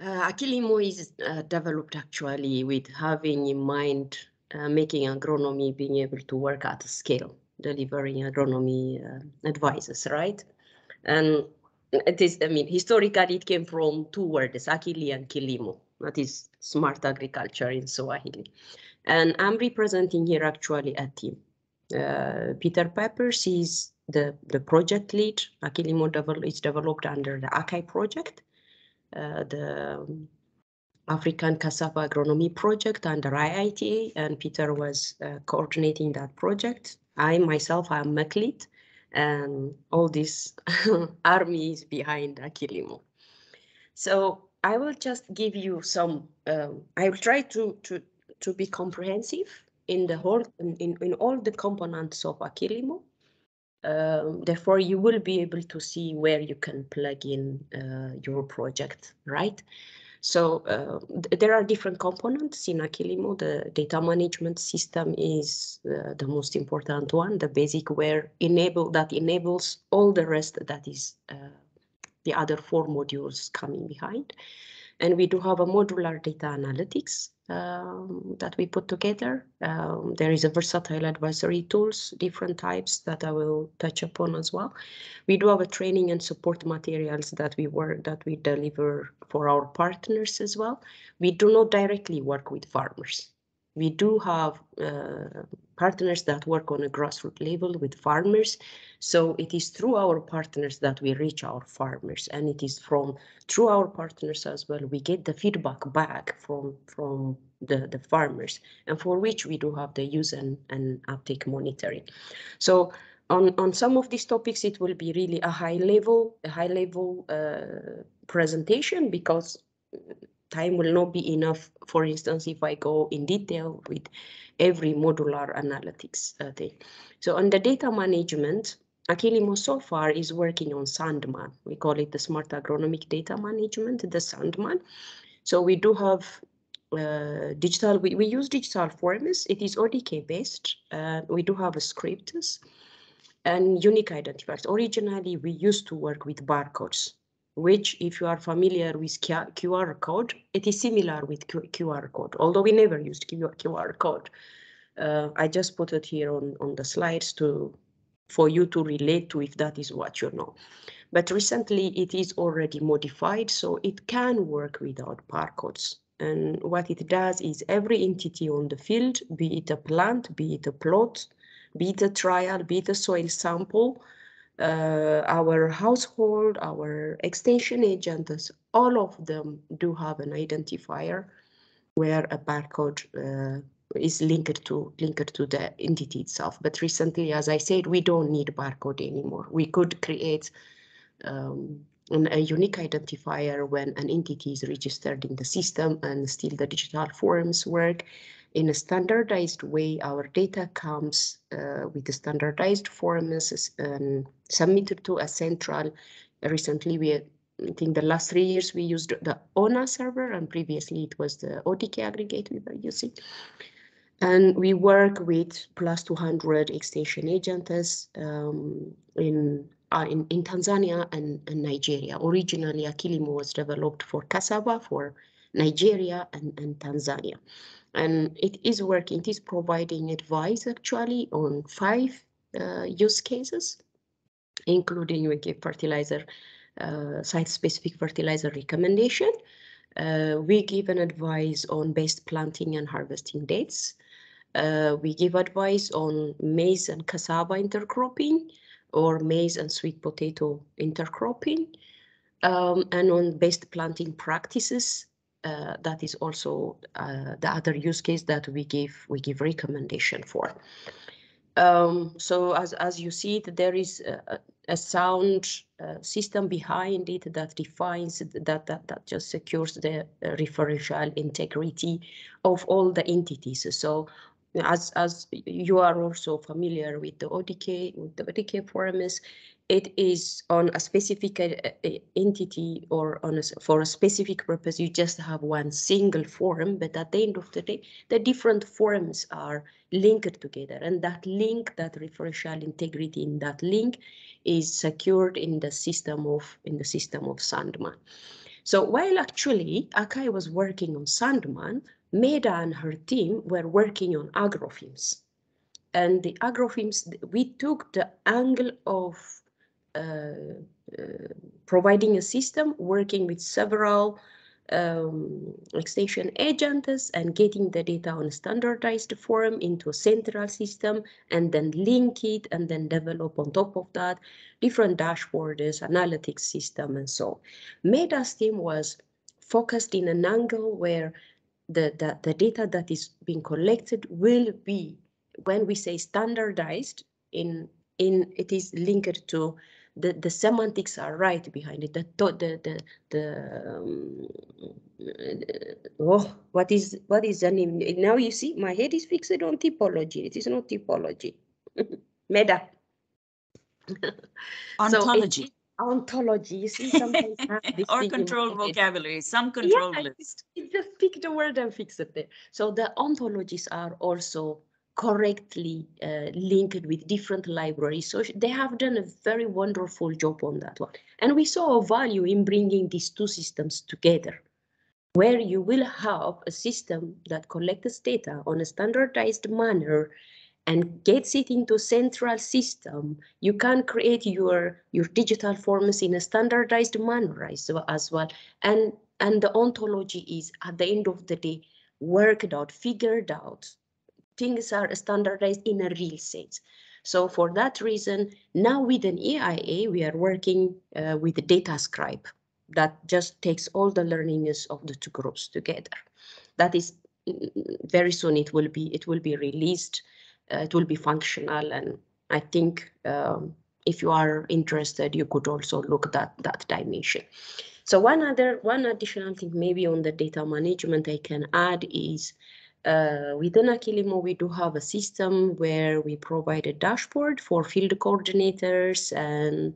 Uh, Akilimo is uh, developed actually with having in mind uh, making agronomy being able to work at scale, delivering agronomy uh, advices, right? And it is, I mean, historically it came from two words, Akili and Kilimo, that is smart agriculture in Swahili. And I'm representing here actually a team. Uh, Peter Pypers is the, the project lead. Akilimo devel is developed under the ACAI project. Uh, the African Cassava Agronomy Project under IITA, and Peter was uh, coordinating that project. I myself am Meklit, and all this army is behind Akilimo. So I will just give you some, um, I will try to, to, to be comprehensive in the whole, in, in all the components of Akilimo. Um, therefore, you will be able to see where you can plug in uh, your project, right? So uh, th there are different components in Akilimo. The data management system is uh, the most important one, the basic where enable that enables all the rest that is uh, the other four modules coming behind. And we do have a modular data analytics um, that we put together. Um, there is a versatile advisory tools, different types that I will touch upon as well. We do have a training and support materials that we work that we deliver for our partners as well. We do not directly work with farmers. We do have uh, partners that work on a grassroots level with farmers. So it is through our partners that we reach our farmers and it is from through our partners as well we get the feedback back from from the, the farmers and for which we do have the use and, and uptake monitoring. So on, on some of these topics it will be really a high level, a high level uh, presentation because time will not be enough. For instance, if I go in detail with every modular analytics uh, thing. So on the data management, Akilimo so far is working on Sandman. We call it the Smart Agronomic Data Management, the Sandman. So we do have uh, digital, we, we use digital forms. It is ODK based. Uh, we do have scripts and unique identifiers. Originally, we used to work with barcodes which if you are familiar with QR code, it is similar with QR code, although we never used QR code. Uh, I just put it here on, on the slides to for you to relate to if that is what you know. But recently it is already modified, so it can work without barcodes. And what it does is every entity on the field, be it a plant, be it a plot, be it a trial, be it a soil sample, uh, our household, our extension agents, all of them do have an identifier where a barcode uh, is linked to linked to the entity itself. But recently, as I said, we don't need barcode anymore. We could create um, an, a unique identifier when an entity is registered in the system and still the digital forms work in a standardized way, our data comes uh, with standardized forms um, submitted to a central. Recently, we I think the last three years we used the ONA server and previously it was the ODK aggregate we were using. And we work with plus 200 extension agents um, in, uh, in, in Tanzania and, and Nigeria. Originally, Akilimo was developed for cassava for Nigeria and, and Tanzania and it is working. It is providing advice actually on five uh, use cases, including we give fertilizer, uh, site-specific fertilizer recommendation. Uh, we give an advice on best planting and harvesting dates. Uh, we give advice on maize and cassava intercropping or maize and sweet potato intercropping. Um, and on best planting practices uh, that is also uh, the other use case that we give we give recommendation for. Um, so as as you see, there is a, a sound uh, system behind it that defines that that that just secures the referential integrity of all the entities. So as as you are also familiar with the ODK with the ODK forums, it is on a specific uh, uh, entity or on a, for a specific purpose, you just have one single form, but at the end of the day, the different forms are linked together. And that link, that referential integrity in that link is secured in the system of in the system of Sandman. So while actually ACAI was working on Sandman, Medha and her team were working on AgroFIMS. And the AgroFIMS, we took the angle of providing a system working with several um, extension agents and getting the data on a standardized form into a central system and then link it and then develop on top of that different dashboards, analytics system and so. Medha's team was focused in an angle where the, the, the data that is being collected will be, when we say standardized, in, in it is linked to the, the semantics are right behind it. The the the the um, oh, what is what is the name? Now you see, my head is fixed on typology. It is not typology. Meta. Ontology. So ontology. You see, sometimes or control vocabulary, some control yeah, list. Just pick the word and fix it there. So the ontologies are also correctly uh, linked with different libraries. So they have done a very wonderful job on that one. And we saw a value in bringing these two systems together, where you will have a system that collects data on a standardized manner and gets it into central system, you can create your, your digital forms in a standardized manner as well. And, and the ontology is, at the end of the day, worked out, figured out things are standardized in a real sense. So for that reason, now with an EIA, we are working uh, with the DataScribe that just takes all the learnings of the two groups together. That is mm, very soon it will be it will be released. Uh, it will be functional, and I think um, if you are interested, you could also look at that that dimension. So one other one additional thing maybe on the data management I can add is uh, within Akilimo, we do have a system where we provide a dashboard for field coordinators and,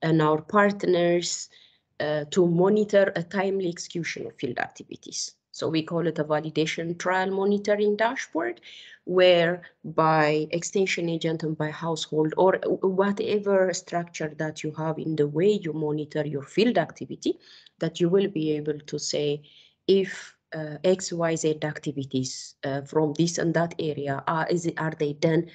and our partners uh, to monitor a timely execution of field activities. So we call it a validation trial monitoring dashboard, where by extension agent and by household or whatever structure that you have in the way you monitor your field activity, that you will be able to say if uh, XYZ activities uh, from this and that area? Are, is it, are they done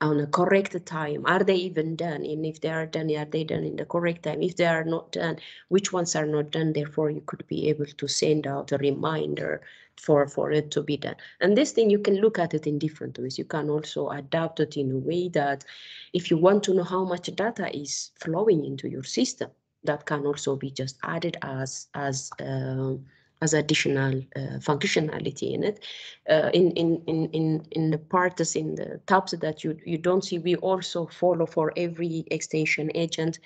on a correct time? Are they even done? And if they are done, are they done in the correct time? If they are not done, which ones are not done? Therefore, you could be able to send out a reminder for, for it to be done. And this thing, you can look at it in different ways. You can also adapt it in a way that if you want to know how much data is flowing into your system, that can also be just added as, as um, as additional uh, functionality in it. Uh, in, in, in, in, in the parts in the tabs that you, you don't see, we also follow for every extension agent.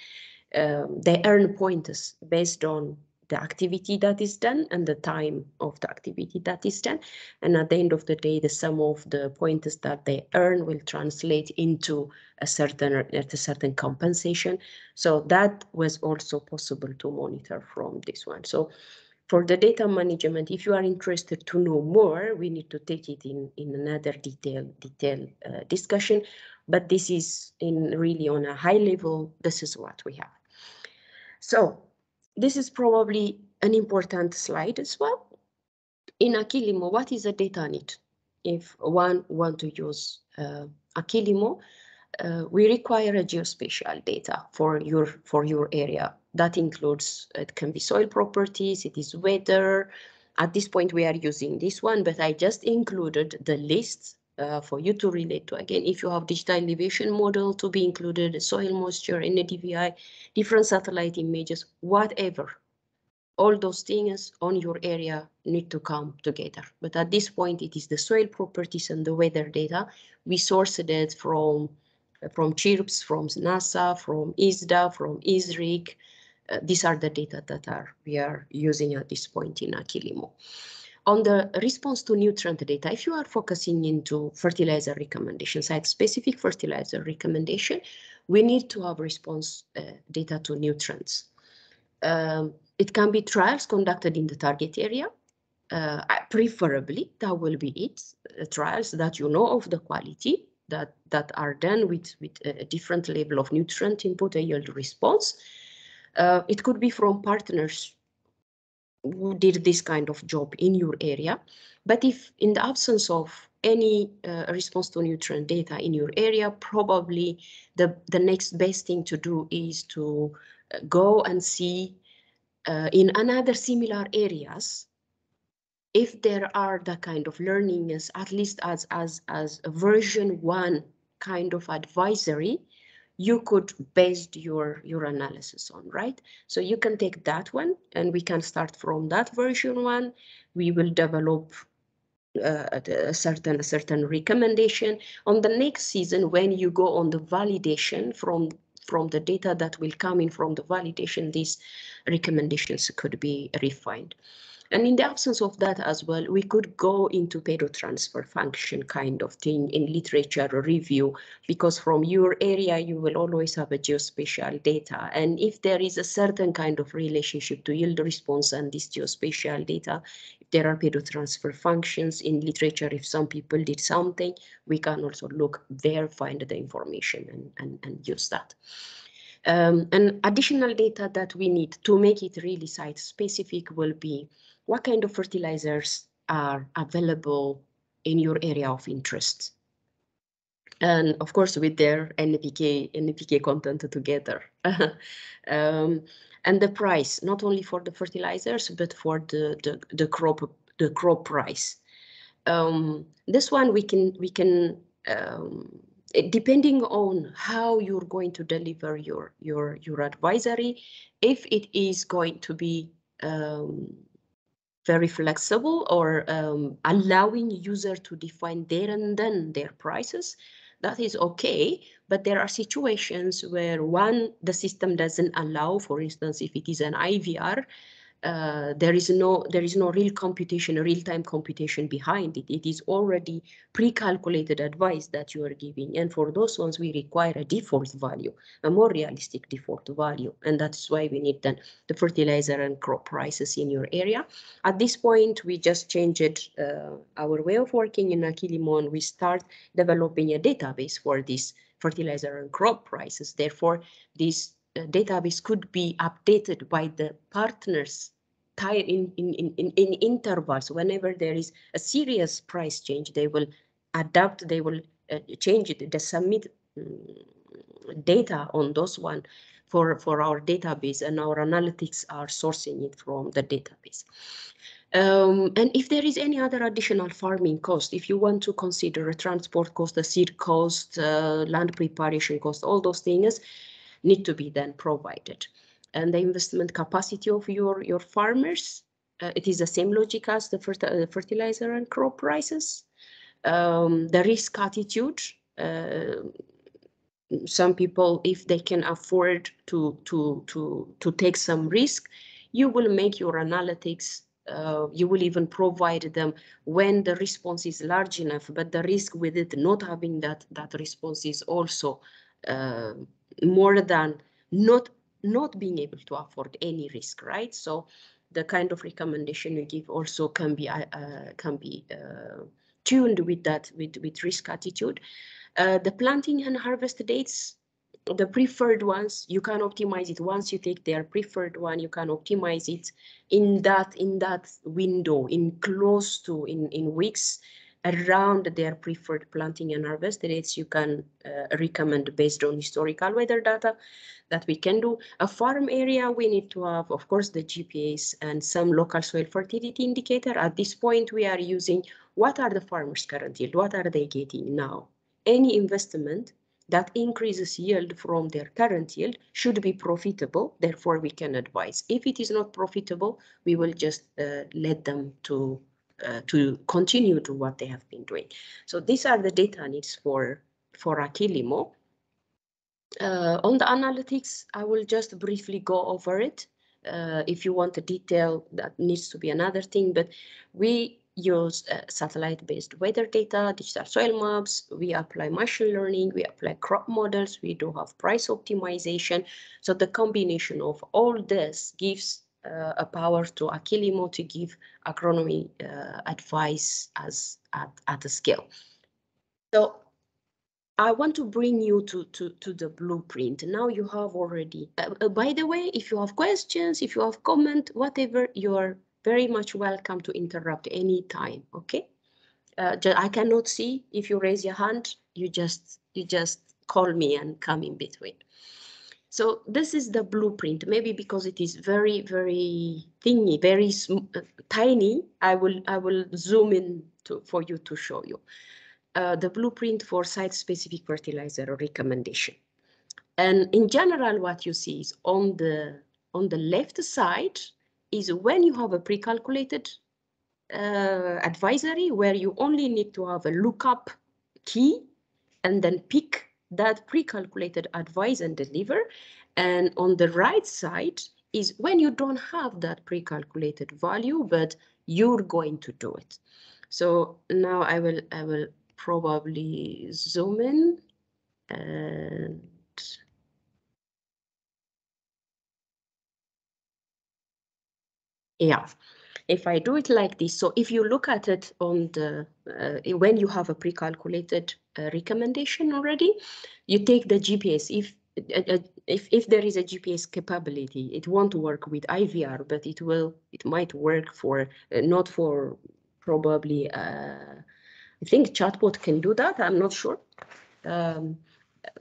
Um, they earn pointers based on the activity that is done and the time of the activity that is done. And at the end of the day, the sum of the pointers that they earn will translate into a certain at a certain compensation. So that was also possible to monitor from this one. So for the data management, if you are interested to know more, we need to take it in, in another detail, detail uh, discussion, but this is in really on a high level, this is what we have. So this is probably an important slide as well. In Akilimo, what is a data need? If one want to use uh, Akilimo, uh, we require a geospatial data for your for your area. That includes it can be soil properties, it is weather. At this point, we are using this one, but I just included the list uh, for you to relate to. Again, if you have digital elevation model to be included, soil moisture, NDVI, different satellite images, whatever. All those things on your area need to come together. But at this point, it is the soil properties and the weather data. We sourced it from from CHIRPS, from NASA, from ISDA, from ISRIC. Uh, these are the data that are we are using at this point in Akilimo. On the response to nutrient data, if you are focusing into fertilizer recommendations, site-specific fertilizer recommendation, we need to have response uh, data to nutrients. Um, it can be trials conducted in the target area. Uh, preferably, that will be it, uh, trials that you know of the quality that, that are done with, with a different level of nutrient input, a yield response. Uh, it could be from partners who did this kind of job in your area. But if in the absence of any uh, response to nutrient data in your area, probably the, the next best thing to do is to uh, go and see uh, in another similar areas if there are the kind of learning as at least as as as a version one kind of advisory you could base your your analysis on right? So you can take that one and we can start from that version one. We will develop uh, a certain a certain recommendation. On the next season when you go on the validation from from the data that will come in from the validation these recommendations could be refined and in the absence of that as well, we could go into pedotransfer function kind of thing in literature review, because from your area, you will always have a geospatial data. And if there is a certain kind of relationship to yield response and this geospatial data, there are pedotransfer functions in literature, if some people did something, we can also look there, find the information and, and, and use that. Um, and additional data that we need to make it really site specific will be what kind of fertilizers are available in your area of interest. And of course, with their NPK, NPK content together. um, and the price, not only for the fertilizers, but for the, the, the crop the crop price. Um, this one we can we can um, depending on how you're going to deliver your your your advisory, if it is going to be um, very flexible or um, allowing user to define there and then their prices, that is okay. But there are situations where one, the system doesn't allow, for instance, if it is an IVR, uh, there is no there is no real computation, real-time computation behind it. It is already pre-calculated advice that you are giving. And for those ones, we require a default value, a more realistic default value. And that's why we need then the fertilizer and crop prices in your area. At this point, we just changed uh, our way of working in Akilimo and we start developing a database for this fertilizer and crop prices. Therefore, this database could be updated by the partners in, in, in, in intervals. Whenever there is a serious price change, they will adapt, they will uh, change it, they submit um, data on those one for, for our database and our analytics are sourcing it from the database. Um, and if there is any other additional farming cost, if you want to consider a transport cost, a seed cost, uh, land preparation cost, all those things, need to be then provided. And the investment capacity of your, your farmers, uh, it is the same logic as the uh, fertilizer and crop prices. Um, the risk attitude, uh, some people, if they can afford to, to, to, to take some risk, you will make your analytics uh, you will even provide them when the response is large enough, but the risk with it not having that that response is also uh, more than not not being able to afford any risk, right? So the kind of recommendation you give also can be uh, uh, can be uh, tuned with that with with risk attitude. Uh, the planting and harvest dates, the preferred ones, you can optimize it once you take their preferred one. You can optimize it in that in that window, in close to in in weeks around their preferred planting and harvest dates you can uh, recommend based on historical weather data that we can do. A farm area, we need to have, of course, the GPS and some local soil fertility indicator. At this point, we are using what are the farmers current yield? What are they getting now? Any investment that increases yield from their current yield should be profitable. Therefore, we can advise. If it is not profitable, we will just uh, let them to uh, to continue to what they have been doing. So these are the data needs for, for Akilimo. Uh, on the analytics, I will just briefly go over it. Uh, if you want the detail, that needs to be another thing, but we use uh, satellite-based weather data, digital soil maps, we apply machine learning, we apply crop models, we do have price optimization. So the combination of all this gives a power to Akilimo to give agronomy uh, advice as at, at a scale. So I want to bring you to, to, to the blueprint. Now you have already, uh, uh by the way, if you have questions, if you have comment, whatever, you are very much welcome to interrupt any time, okay? Uh, I cannot see if you raise your hand, you just, you just call me and come in between. So this is the blueprint, maybe because it is very, very thingy, very uh, tiny, I will, I will zoom in to, for you to show you. Uh, the blueprint for site-specific fertilizer recommendation. And in general, what you see is on the, on the left side is when you have a pre-calculated uh, advisory where you only need to have a lookup key and then pick that pre-calculated advise and deliver. And on the right side is when you don't have that pre-calculated value, but you're going to do it. So now I will I will probably zoom in and yeah if I do it like this, so if you look at it on the, uh, when you have a pre-calculated recommendation already, you take the GPS. If, uh, uh, if, if there is a GPS capability, it won't work with IVR, but it will, it might work for, uh, not for probably, I think chatbot can do that, I'm not sure. Um,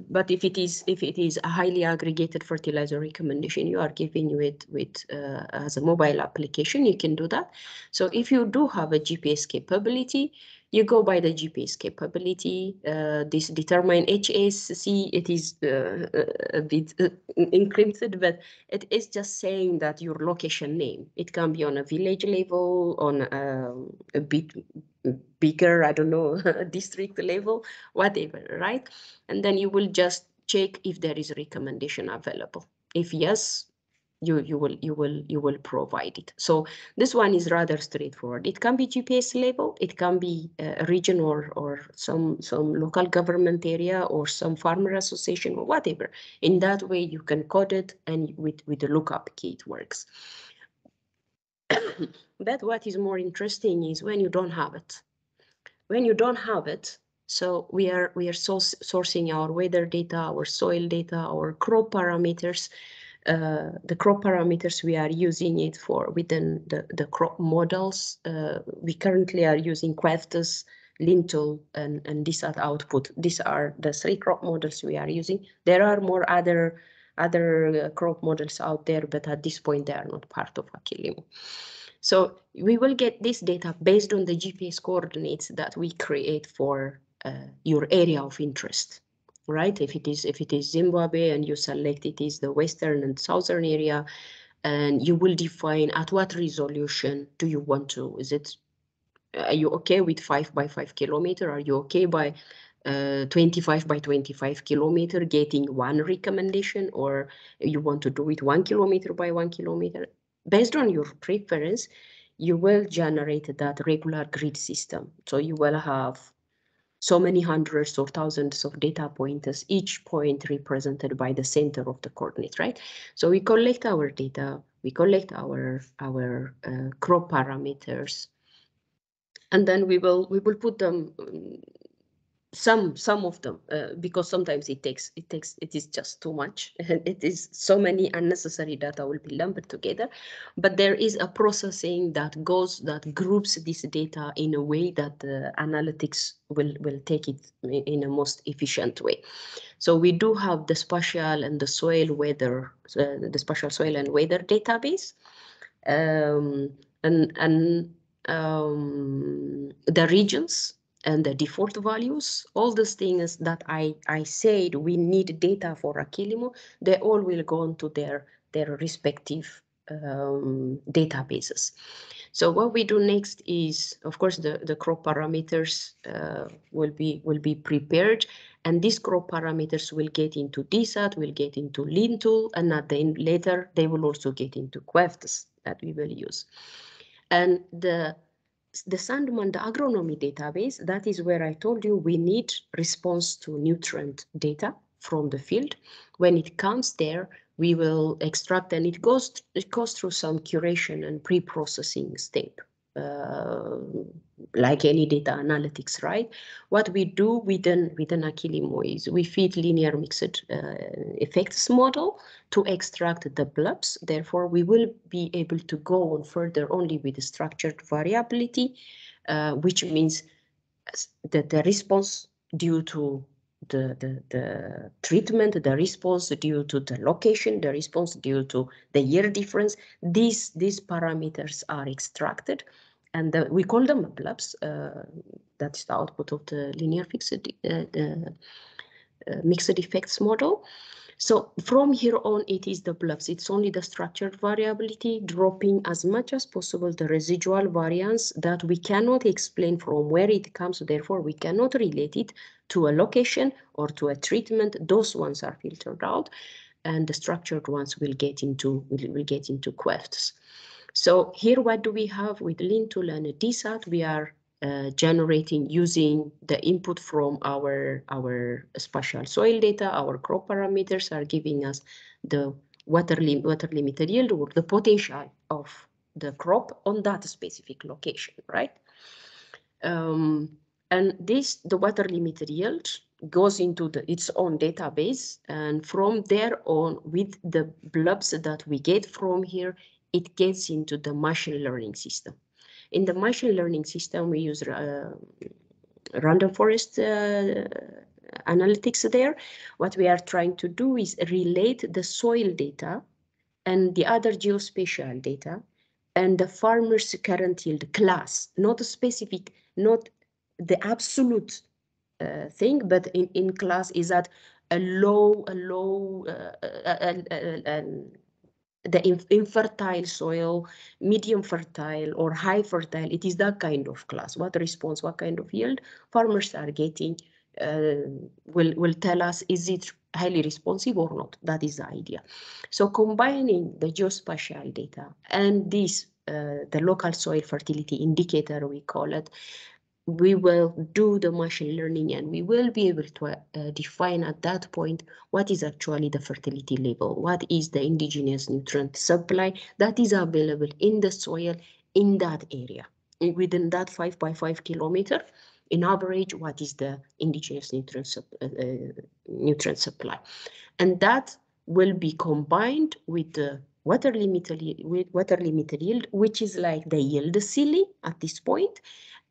but if it is if it is a highly aggregated fertilizer recommendation you are giving it with uh, as a mobile application you can do that so if you do have a gps capability you go by the gps capability uh, this determine hsc it is uh, a bit uh, encrypted but it is just saying that your location name it can be on a village level on um, a bit bigger, I don't know, district level, whatever, right? And then you will just check if there is recommendation available. If yes, you you will you will you will provide it. So this one is rather straightforward. It can be GPS level, it can be uh, a region or or some some local government area or some farmer association or whatever. In that way, you can code it, and with with the lookup key it works. but what is more interesting is when you don't have it. When you don't have it, so we are we are sourcing our weather data, our soil data, our crop parameters. Uh, the crop parameters we are using it for within the, the crop models. Uh, we currently are using QUEFTS, LINTUL, and, and DSSAT output. These are the three crop models we are using. There are more other other uh, crop models out there, but at this point they are not part of Akilimo. So we will get this data based on the GPS coordinates that we create for uh, your area of interest, right? If it is if it is Zimbabwe and you select it is the western and southern area, and you will define at what resolution do you want to? Is it are you okay with five by five kilometer? Are you okay by uh, 25 by 25 kilometer getting one recommendation or you want to do it one kilometer by one kilometer based on your preference you will generate that regular grid system so you will have so many hundreds or thousands of data pointers each point represented by the center of the coordinate right? So we collect our data we collect our our uh, crop parameters and then we will we will put them um, some some of them uh, because sometimes it takes it takes it is just too much and it is so many unnecessary data will be lumped together. But there is a processing that goes that groups this data in a way that the analytics will will take it in a most efficient way. So we do have the spatial and the soil weather uh, the spatial soil and weather database. Um, and and um, the regions and the default values, all these things that I, I said we need data for Akilimo, they all will go into their, their respective um, databases. So what we do next is, of course, the, the crop parameters uh, will be will be prepared, and these crop parameters will get into DSSAT, will get into LINTUL, and then later they will also get into QUEFTS that we will use. And the the Sandman, the agronomy database, that is where I told you we need response to nutrient data from the field. When it comes there, we will extract and it goes it goes through some curation and pre-processing step. Uh, like any data analytics, right? What we do within within Akilimo is we feed linear mixed uh, effects model to extract the BLUPs. Therefore, we will be able to go on further only with structured variability, uh, which means that the response due to the, the, the treatment, the response due to the location, the response due to the year difference, these, these parameters are extracted and the, we call them BLUPs. Uh, that's the output of the linear fixed, uh, the uh, mixed effects model. So from here on, it is the BLUPs. It's only the structured variability dropping as much as possible the residual variance that we cannot explain from where it comes. Therefore, we cannot relate it to a location or to a treatment. Those ones are filtered out, and the structured ones will get into will, will get into QUEFTS. So here, what do we have with LINTUL and DSSAT? We are uh, generating using the input from our, our spatial soil data, our crop parameters are giving us the water, lim water limited yield or the potential of the crop on that specific location, right? Um, and this, the water limited yield goes into the, its own database and from there on with the BLUPs that we get from here, it gets into the machine learning system. In the machine learning system, we use uh, random forest uh, analytics there. What we are trying to do is relate the soil data and the other geospatial data and the farmer's current yield class, not a specific, not the absolute uh, thing, but in, in class is that a low, a low, uh, uh, the infertile soil, medium fertile or high fertile, it is that kind of class. What response, what kind of yield farmers are getting uh, will, will tell us is it highly responsive or not. That is the idea. So combining the geospatial data and this, uh, the local soil fertility indicator, we call it, we will do the machine learning and we will be able to uh, define at that point what is actually the fertility level, what is the indigenous nutrient supply that is available in the soil in that area. Within that five by five kilometer, in average, what is the indigenous nutrient, uh, uh, nutrient supply? And that will be combined with the water limited, with water limited yield, which is like the yield ceiling at this point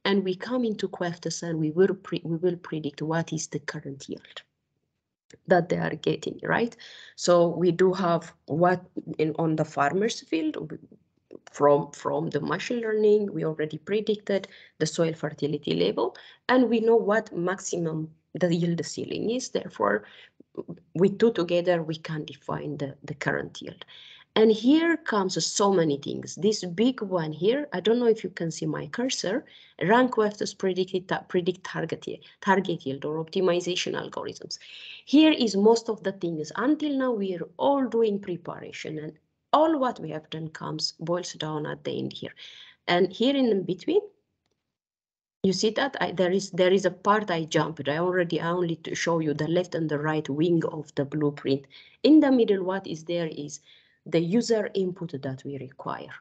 and we come into QUEFTS and we will we will predict what is the current yield that they are getting, right? So we do have what in on the farmer's field from from the machine learning, we already predicted the soil fertility level, and we know what maximum the yield ceiling is. Therefore, with two together, we can define the, the current yield. And here comes so many things. This big one here, I don't know if you can see my cursor, rank vectors predicted predict target, target yield or optimization algorithms. Here is most of the things. Until now, we are all doing preparation and all what we have done comes, boils down at the end here. And here in between, you see that I, there is there is a part I jumped. I already I only to show you the left and the right wing of the blueprint. In the middle, what is there is the user input that we require.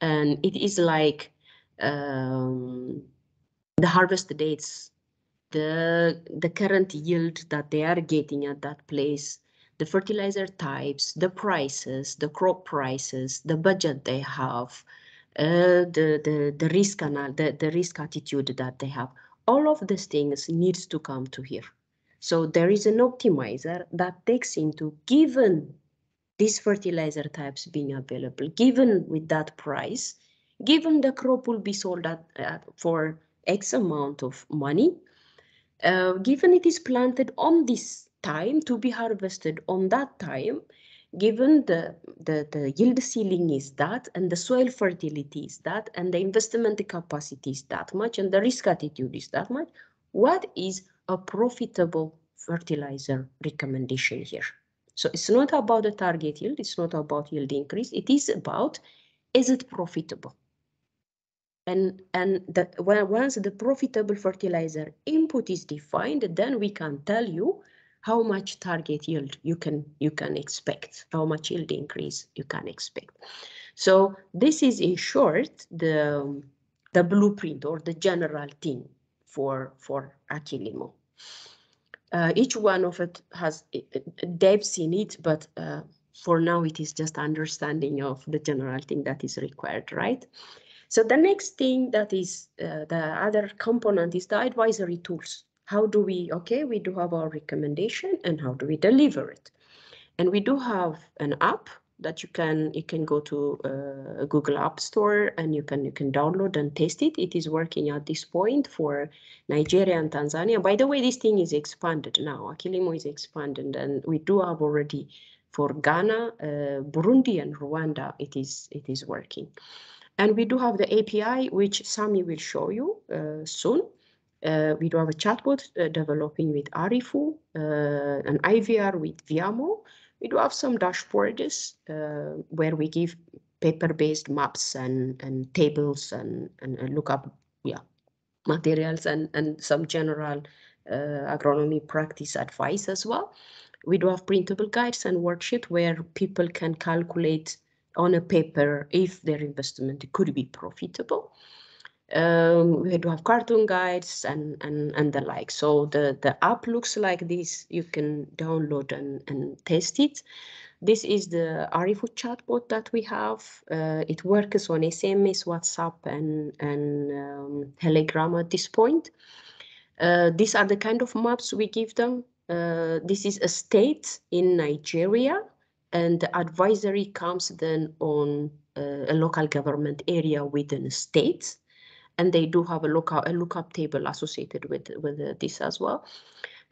And it is like um, the harvest dates, the, the current yield that they are getting at that place, the fertilizer types, the prices, the crop prices, the budget they have, uh, the, the, the risk anal the, the risk attitude that they have. All of these things needs to come to here. So there is an optimizer that takes into given these fertilizer types being available, given with that price, given the crop will be sold at, uh, for X amount of money, uh, given it is planted on this time to be harvested on that time, given the, the, the yield ceiling is that and the soil fertility is that and the investment capacity is that much and the risk attitude is that much, what is a profitable fertilizer recommendation here? So it's not about the target yield, it's not about yield increase, it is about is it profitable? And, and the, when, once the profitable fertilizer input is defined, then we can tell you how much target yield you can you can expect, how much yield increase you can expect. So this is in short the the blueprint or the general thing for, for Akilimo. Uh, each one of it has depths in it, but uh, for now it is just understanding of the general thing that is required, right? So the next thing that is uh, the other component is the advisory tools. How do we, okay, we do have our recommendation and how do we deliver it? And we do have an app that you can you can go to uh, Google App Store and you can you can download and test it. It is working at this point for Nigeria and Tanzania. By the way, this thing is expanded now. Akilimo is expanded, and we do have already for Ghana, uh, Burundi, and Rwanda. It is it is working, and we do have the API, which Sami will show you uh, soon. Uh, we do have a chatbot uh, developing with Arifu, uh, an IVR with Viamo. We do have some dashboards uh, where we give paper-based maps and, and tables and, and, and look up yeah, materials and, and some general uh, agronomy practice advice as well. We do have printable guides and worksheet where people can calculate on a paper if their investment could be profitable. Um, we do have cartoon guides and, and, and the like. So the, the app looks like this. You can download and, and test it. This is the Arifu chatbot that we have. Uh, it works on SMS, WhatsApp, and, and um, Telegram at this point. Uh, these are the kind of maps we give them. Uh, this is a state in Nigeria, and the advisory comes then on uh, a local government area within a state and they do have a lookup a lookup table associated with with uh, this as well.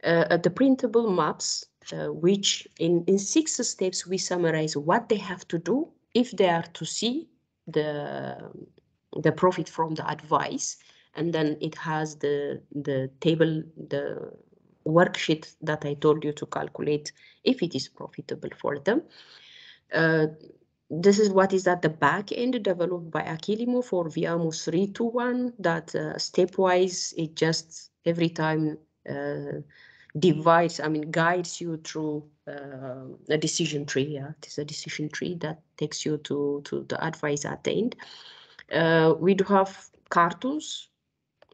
Uh, the printable maps, uh, which in in six steps we summarize what they have to do if they are to see the the profit from the advice, and then it has the the table the worksheet that I told you to calculate if it is profitable for them. Uh, this is what is at the back end developed by Akilimo for Viamo 321 that uh, stepwise it just every time uh, divides, I mean, guides you through uh, a decision tree. Yeah, it is a decision tree that takes you to, to the advice at the end. Uh, we do have cartoons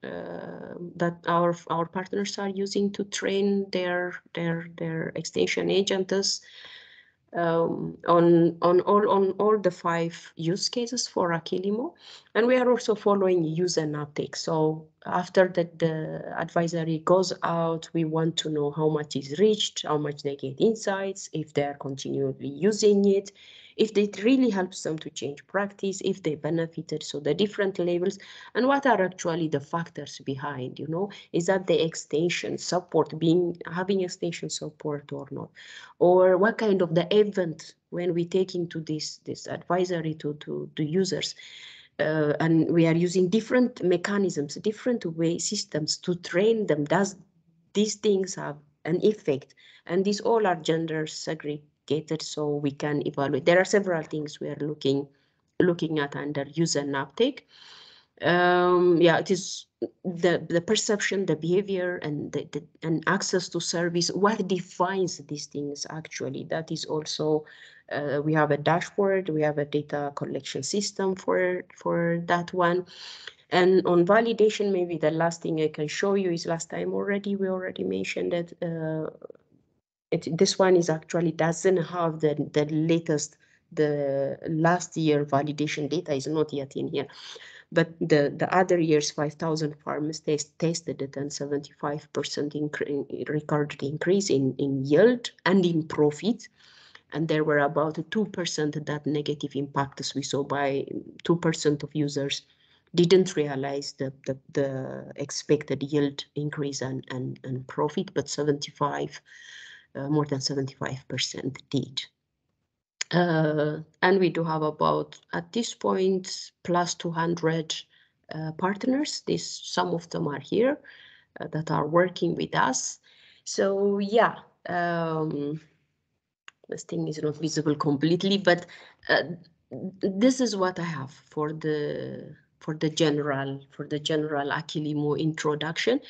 uh, that our our partners are using to train their their their extension agents um, on on all on all the five use cases for Akilimo, and we are also following use and uptake. So after that the advisory goes out, we want to know how much is reached, how much they get insights, if they are continually using it, if it really helps them to change practice, if they benefited, so the different levels, and what are actually the factors behind, you know, is that the extension support being having extension support or not, or what kind of the event when we take into this this advisory to to, to users. Uh, and we are using different mechanisms, different way systems to train them. Does these things have an effect? And these all are gender segregated so we can evaluate. There are several things we are looking looking at under user and uptake. Um, yeah, it is the the perception, the behavior, and the, the, and access to service. What defines these things actually? That is also uh, we have a dashboard. We have a data collection system for for that one. And on validation, maybe the last thing I can show you is last time already we already mentioned that uh, it, this one is actually doesn't have the, the latest, the last year validation data is not yet in here. But the, the other years, 5,000 farmers test, tested it and 75% incre recorded increase in, in yield and in profit. And there were about 2% that negative impacts we saw by 2% of users didn't realize the, the, the expected yield increase and, and, and profit, but 75 uh, more than 75% did. Uh, and we do have about, at this point, plus 200 uh, partners. This, some of them are here uh, that are working with us. So yeah, um, this thing is not visible completely, but uh, this is what I have for the for the general for the general Akilimo introduction.